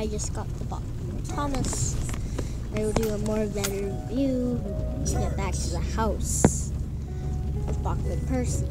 I just got the box, Thomas. I will do a more better review when we get back to the house with Percy.